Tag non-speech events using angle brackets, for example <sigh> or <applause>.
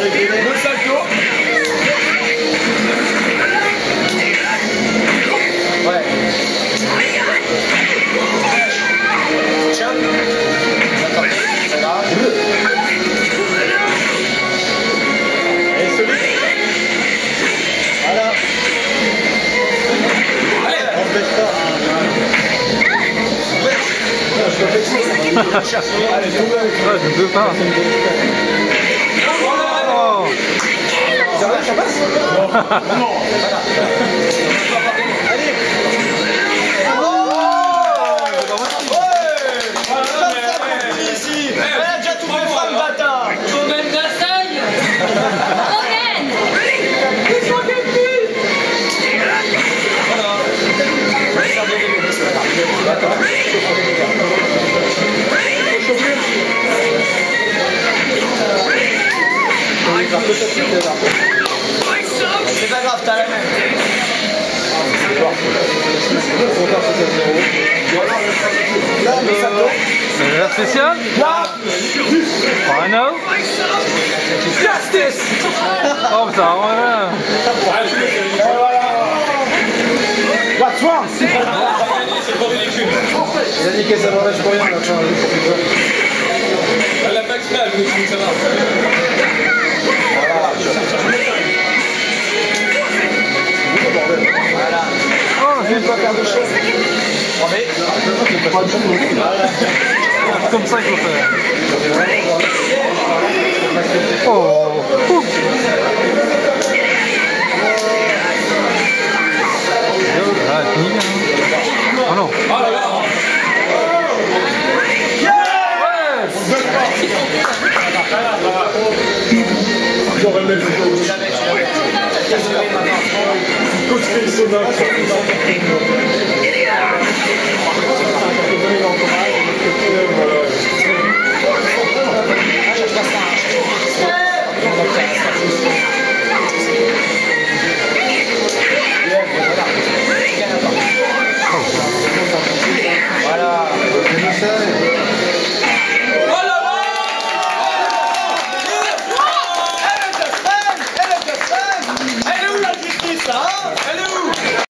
Avec les le salto. Ouais. Tiens. Attends, c'est là. Allez, on. Je peux <laughs> peux pas. Ça passe Non. Allez. C'est un spécial I know. Justice Oh, mais va rien. What's wrong? Il a dit que ça m'enlève pour rien, l'a voulait que ça va. Oh, Il pas faire de choses. Allez. c'est comme ça qu'il faut faire. Oh. Ouh. Ah, fini bien. Oh non. Oh là là. Jamais, jamais.